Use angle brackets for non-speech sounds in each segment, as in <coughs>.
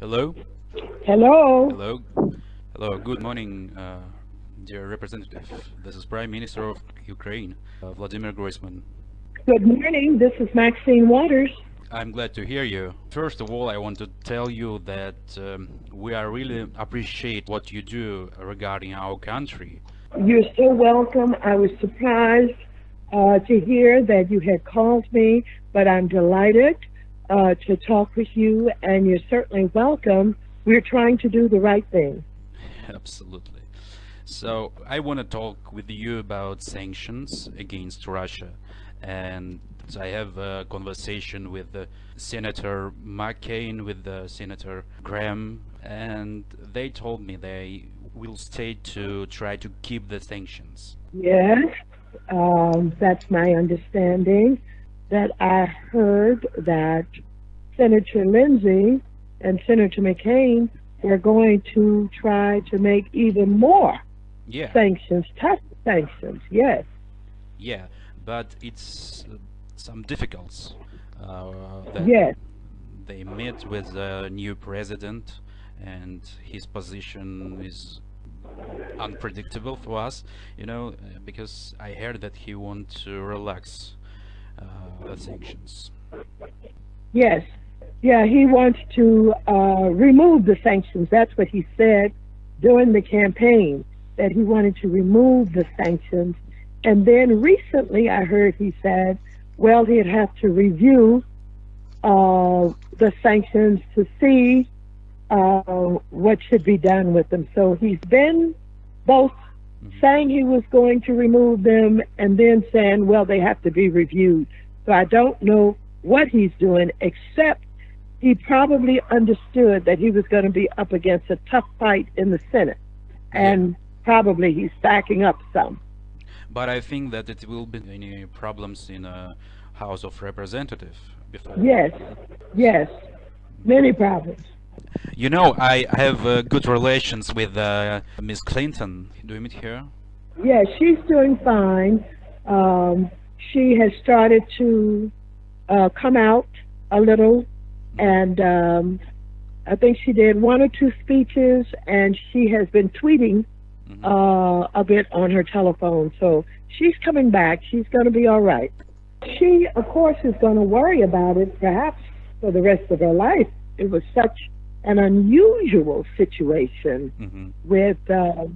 Hello? Hello. Hello? Hello, good morning, uh, dear representative. This is Prime Minister of Ukraine, uh, Vladimir Groisman. Good morning. This is Maxine Waters. I'm glad to hear you. First of all, I want to tell you that um, we are really appreciate what you do regarding our country. You're so welcome. I was surprised uh, to hear that you had called me, but I'm delighted uh, to talk with you, and you're certainly welcome. We're trying to do the right thing. <laughs> Absolutely. So I want to talk with you about sanctions against Russia, and I have a conversation with uh, Senator McCain, with uh, Senator Graham, and they told me they will stay to try to keep the sanctions. Yes, um, that's my understanding. That I heard that Senator Lindsey and Senator McCain were going to try to make even more Yeah, sanctions, tough sanctions. Yes. yeah, but it's uh, some difficulties. Uh, Yes. they met with the new president and his position is unpredictable for us you know uh, because i heard that he wants to relax uh, sanctions Yes. Yeah, he wants to uh, remove the sanctions. That's what he said during the campaign, that he wanted to remove the sanctions. And then recently I heard he said, well, he'd have to review uh, the sanctions to see uh, what should be done with them. So he's been both Mm-hmm. saying he was going to remove them and then saying, well, they have to be reviewed. So I don't know what he's doing, except he probably understood that he was going to be up against a tough fight in the Senate. And probably he's backing up some. but i think that it will be any problems in a house of representative before Yes, yes, many problems. You know i have uh, good relations with uh, miss clinton do you meet her Yeah, she's doing fine. Um, she has started to uh, come out a little, and um, I think she did one or two speeches, and she has been tweeting Mhm. uh, a bit on her telephone. So she's coming back. She's going to be all right. She, of course, is going to worry about it perhaps for the rest of her life. It was such an unusual situation hmm with uh,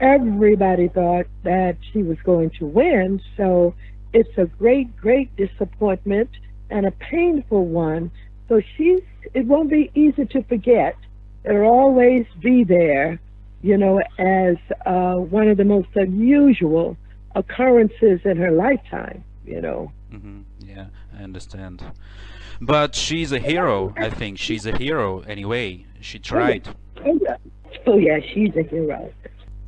everybody thought that she was going to win. So it's a great, great disappointment and a painful one. So she's, it won't be easy to forget. It'll always be there, you know, as uh, one of the most unusual occurrences in her lifetime, you know. hmm Yeah, I understand. But she's a hero, I think. She's a hero anyway. She tried. Oh, yeah. Oh, yeah, she's a hero.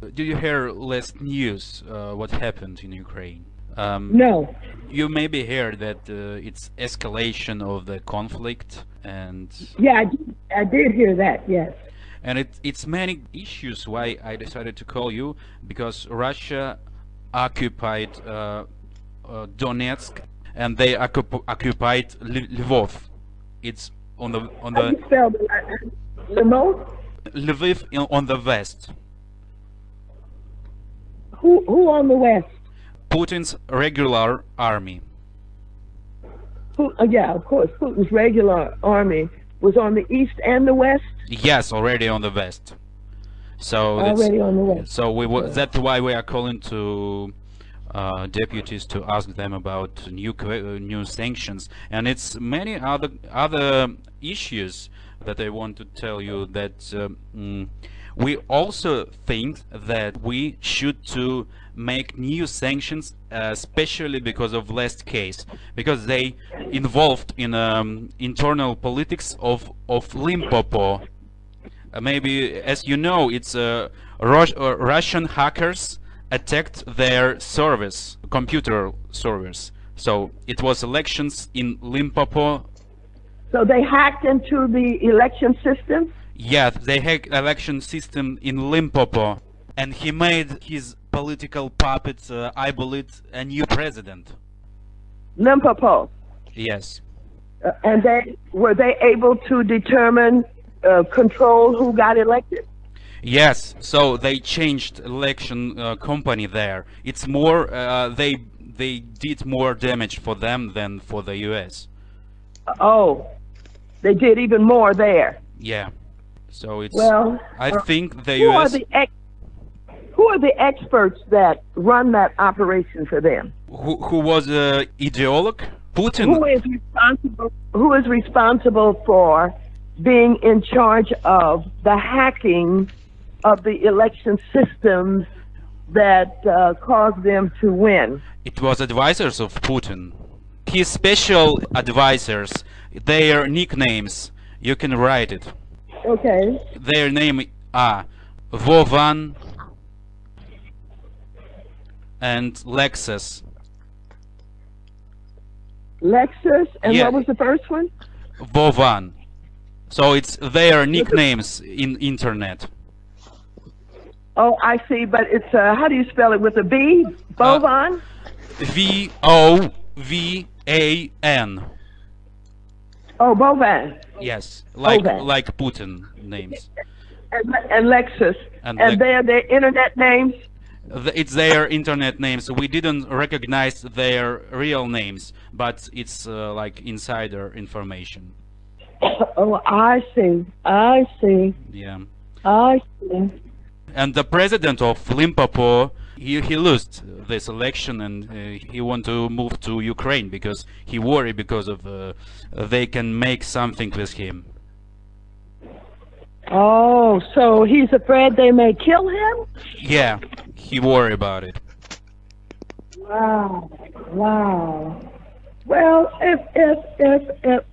Did you hear last news uh, what happened in Ukraine? Um, No, You maybe heard that uh, it's escalation of the conflict and yeah, I did, I did hear that, yes. and it, it's many issues why I decided to call you because Russia occupied uh, Donetsk and they occup- occupied Lvov. It's on the on the do you spell the, the most? Lviv in, on the west. Who who on the west? Putin's regular army. Who, uh, yeah, of course. Putin's regular army was on the east and the west. Yes, already on the west. So Already on the west. So we that's why we are calling to uh, deputies to ask them about new uh, new sanctions, and it's many other other issues that I want to tell you that um, mm, we also think that we should to make new sanctions, uh, especially because of last case, because they involved in um, internal politics of of Limpopo. Uh, maybe, as you know, it's uh, uh, Russian hackers attacked their service, computer servers. So it was elections in Limpopo. So they hacked into the election system. Yes, they hacked election system in Limpopo, and he made his political puppet, uh, I believe, a new president. Limpopo. Yes. Uh, and they were they able to determine uh, control who got elected? Yes, so they changed election uh, company there. It's more uh, they they did more damage for them than for the U.S. Oh, they did even more there. Yeah, so it's. Well, I uh, think the who are the ex- who are the experts that run that operation for them? who who was uh, ideologue Putin. Who is responsible? Who is responsible for being in charge of the hacking of the election systems that uh, caused them to win? It was advisors of Putin. His special advisors, their nicknames, you can write it. Okay. Their name are Vovan and Lexus. Lexus, and Yeah. what was the first one? Vovan. So it's their nicknames in internet. Oh, I see, but it's uh, how do you spell it with a B? Bovan. V O V A N. oh, Bovan. Yes, like Vovan. like Putin names. And, and Lexus. And And, Lex- they're their internet names. Th- It's their internet names. We didn't recognize their real names, but it's uh, like insider information. <coughs> oh, I see. I see. Yeah. I see. And the president of Limpopo, he, he lost this election and uh, he want to move to Ukraine because he worried because of uh, they can make something with him. Oh, so he's afraid they may kill him? Yeah, he worried about it. Wow. Wow. Well, if, if, if, if,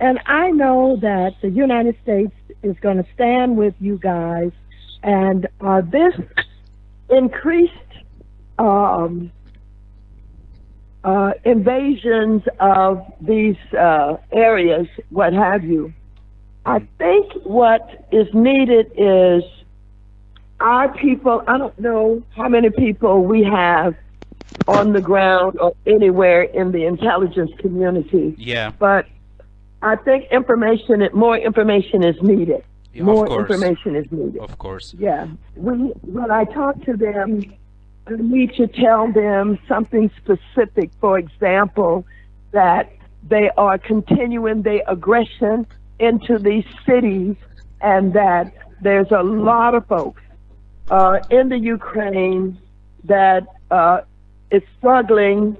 and I know that the United States is going to stand with you guys, and uh, this increased um, uh, invasions of these uh, areas, what have you. I think what is needed is our people, I don't know how many people we have on the ground or anywhere in the intelligence community, Yeah, but I think information, more information is needed. Yeah, more information is needed. of course. Yeah. When, when I talk to them, I need to tell them something specific. For example, that they are continuing their aggression into these cities and that there's a lot of folks uh, in the Ukraine that uh, is struggling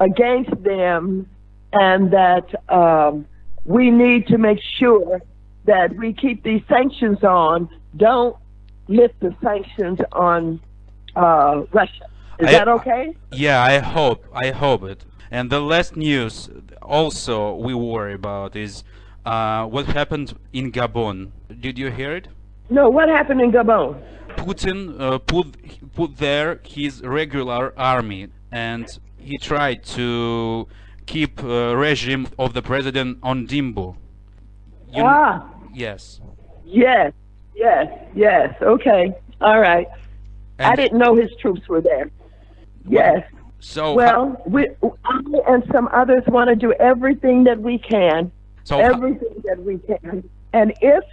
against them and that um, we need to make sure that we keep these sanctions on. Don't lift the sanctions on uh, Russia. Is I- that okay? Yeah, I hope. I hope it. And the last news, also we worry about is uh, what happened in Gabon. Did you hear it? No, what happened in Gabon? Putin uh, put put there his regular army, and he tried to keep uh, regime of the president on Dimbo. You ah, yes. yes, yes, yes. Okay, all right. I didn't know his troops were there. Yes. So Well, we, I and some others want to do everything that we can so everything that we can. And if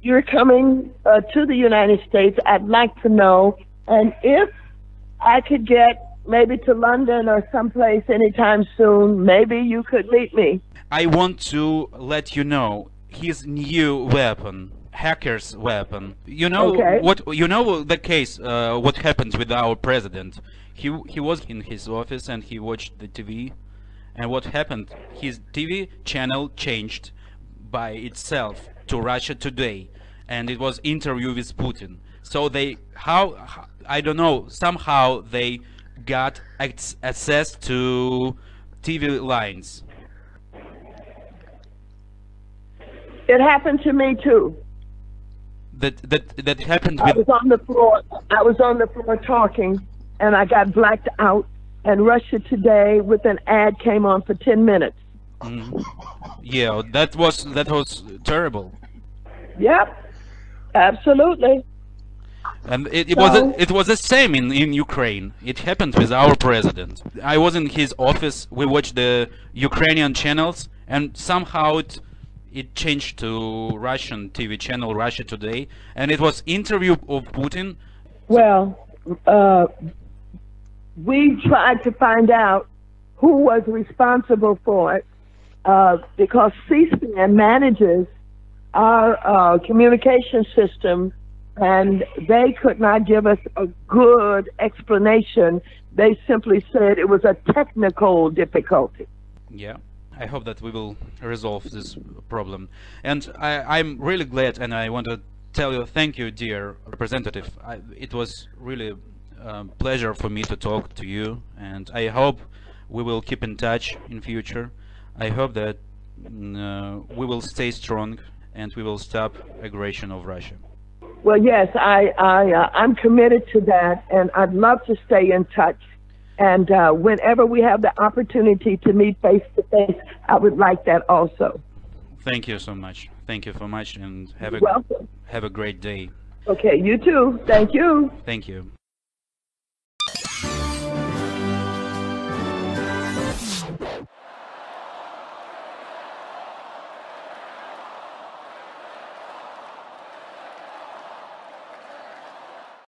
you're coming uh, to the United States, I'd like to know. And if I could get maybe to London or someplace anytime soon, maybe you could meet me. I want to let you know his new weapon, hacker's weapon. You know Okay. what? You know the case. Uh, what happened with our president? He he was in his office and he watched the TV, and what happened? His TV channel changed by itself to Russia Today, and it was interview with Putin. So they how i don't know somehow they got access to TV lines. It happened to me too. that that that happened I was on the floor. I was on the floor talking, and I got blacked out. And Russia Today, with an ad, came on for ten minutes. Mm. yeah that was that was terrible Yep, absolutely. and it, it was So- it was the same in in Ukraine it happened with our president I was in his office we watched the Ukrainian channels and somehow it it changed to Russian TV channel Russia Today, and it was interview of Putin. Well, uh, we tried to find out who was responsible for it uh, because C-SPAN manages our uh, communication system, and they could not give us a good explanation. They simply said it was a technical difficulty. Yeah. I hope that we will resolve this problem. And I, am really glad, and I want to tell you thank you, dear representative. I, it was really a pleasure for me to talk to you, and I hope we will keep in touch in future. I hope that mm, uh, we will stay strong and we will stop aggression of Russia. Well, yes, I, I, uh, I'm committed to that, and I'd love to stay in touch. And uh, whenever we have the opportunity to meet face to face, I would like that also. Thank you so much. Thank you so much, and have a have a great day. Okay, you too. Thank you. Thank you.